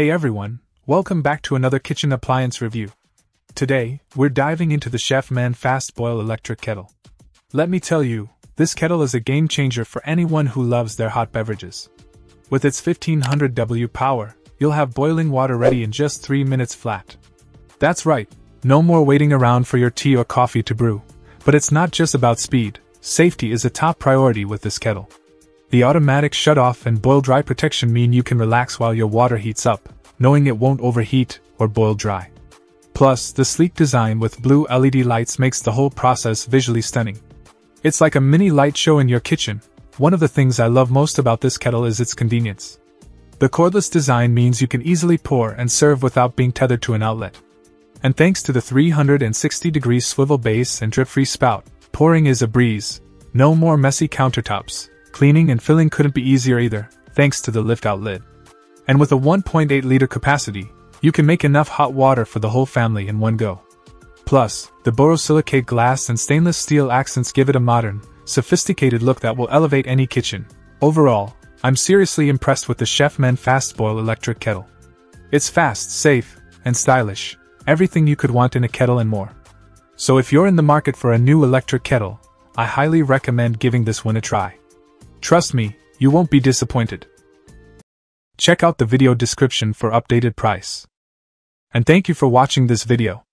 Hey everyone, welcome back to another kitchen appliance review. Today, we're diving into the Chefman Fast Boil Electric Kettle. Let me tell you, this kettle is a game changer for anyone who loves their hot beverages. With its 1500 W power, you'll have boiling water ready in just 3 minutes flat. That's right, no more waiting around for your tea or coffee to brew. But it's not just about speed, safety is a top priority with this kettle. The automatic shut-off and boil-dry protection mean you can relax while your water heats up, knowing it won't overheat or boil dry. Plus, the sleek design with blue LED lights makes the whole process visually stunning. It's like a mini light show in your kitchen. One of the things I love most about this kettle is its convenience. The cordless design means you can easily pour and serve without being tethered to an outlet. And thanks to the 360 degree swivel base and drip-free spout, pouring is a breeze. No more messy countertops, Cleaning and filling couldn't be easier either, thanks to the lift-out lid. And with a 1.8 liter capacity, you can make enough hot water for the whole family in one go. Plus, the borosilicate glass and stainless steel accents give it a modern, sophisticated look that will elevate any kitchen. Overall, I'm seriously impressed with the Chefman Fast Boil electric kettle. It's fast, safe, and stylish, everything you could want in a kettle and more. So if you're in the market for a new electric kettle, I highly recommend giving this one a try. Trust me, you won't be disappointed. Check out the video description for updated price. And thank you for watching this video.